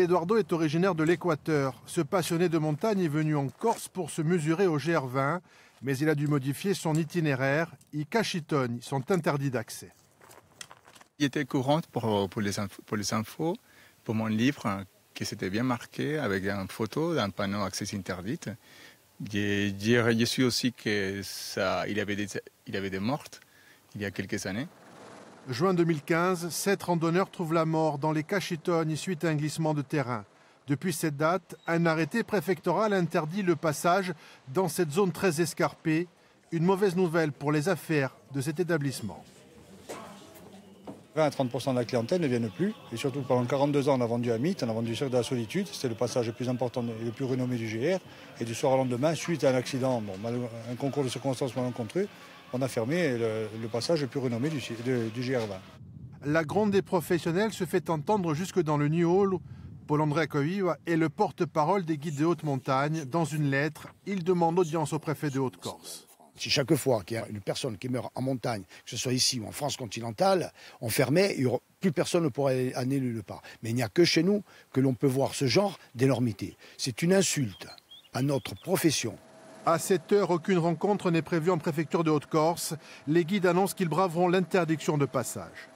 Eduardo est originaire de l'Équateur. Ce passionné de montagne est venu en Corse pour se mesurer au GR20, mais il a dû modifier son itinéraire. I cachitoni sont interdits d'accès. Il était courant pour, les infos, pour mon livre, qui s'était bien marqué avec une photo d'un panneau accès interdite. J'ai reçu aussi qu'il avait, des, avait des mortes il y a quelques années. Juin 2015, sept randonneurs trouvent la mort dans les Cachitones suite à un glissement de terrain. Depuis cette date, un arrêté préfectoral interdit le passage dans cette zone très escarpée. Une mauvaise nouvelle pour les affaires de cet établissement. 20 à 30% de la clientèle ne viennent plus. Et surtout, pendant 42 ans, on a vendu à Mythe, on a vendu Cirque de la Solitude. C'était le passage le plus important et le plus renommé du GR. Et du soir au lendemain, suite à un accident, un concours de circonstances malencontreux, on a fermé le, passage le plus renommé du, GR20. La grande des professionnels se fait entendre jusque dans le New Hall. Paul André Coviva est le porte-parole des guides de haute montagne. Dans une lettre, il demande audience au préfet de Haute-Corse. Si chaque fois qu'il y a une personne qui meurt en montagne, que ce soit ici ou en France continentale, on fermait, plus personne ne pourrait aller nulle part. Mais il n'y a que chez nous que l'on peut voir ce genre d'énormité. C'est une insulte à notre profession. À cette heure, aucune rencontre n'est prévue en préfecture de Haute-Corse. Les guides annoncent qu'ils braveront l'interdiction de passage.